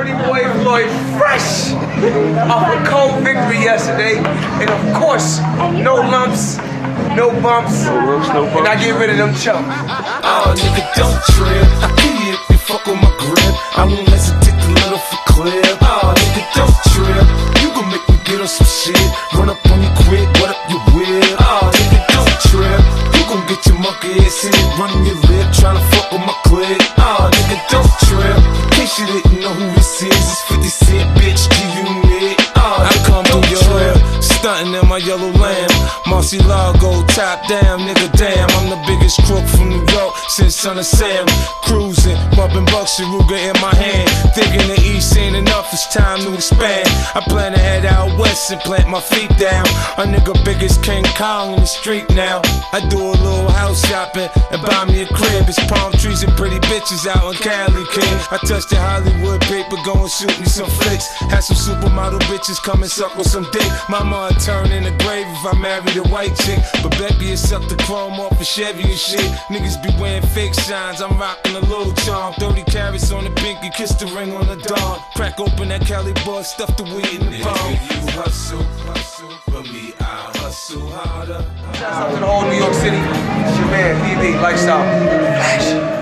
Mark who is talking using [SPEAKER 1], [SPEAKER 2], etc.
[SPEAKER 1] Pretty boy Floyd fresh off a cold victory yesterday. And of course, no lumps, no bumps. And I get rid of them chumps.
[SPEAKER 2] Oh, nigga, don't trip. I kill you if you fuck with my grip. I won't hesitate to let off a clip. Oh, nigga, don't trip. You gon' make me get on some shit. Run up on you quick, what up your whip? Oh, nigga, don't trip. You gon' get your monkey ass hit. Running your lip, tryna fuck with my clip. Oh, nigga, stunting in my yellow lamb. Murciélago, top down, nigga, damn. I'm the biggest crook from New York since Son of Sam. Cruising, bumping Bucks Ruger in my hand. Thinking the East ain't enough, it's time to expand. I plan to head out west and plant my feet down. A nigga biggest King Kong in the street now. I do a little and buy me a crib. It's palm trees and pretty bitches out in Cali, King. I touch the Hollywood paper, go and shoot me some flicks. Have some supermodel bitches come and suck with some dick. Mama would turn in the grave if I married a white chick. But Becky is suck the chrome off a Chevy and shit. Niggas be wearing fake shines, I'm rocking a little charm. 30 carats on the pinky, kiss the ring on the dawn. Crack open that Cali boy, stuff the weed in the palm. You hustle, hustle, for me I hustle harder.
[SPEAKER 1] Shout out to the whole New York City. It's your man, PB Lifestyle. Flash.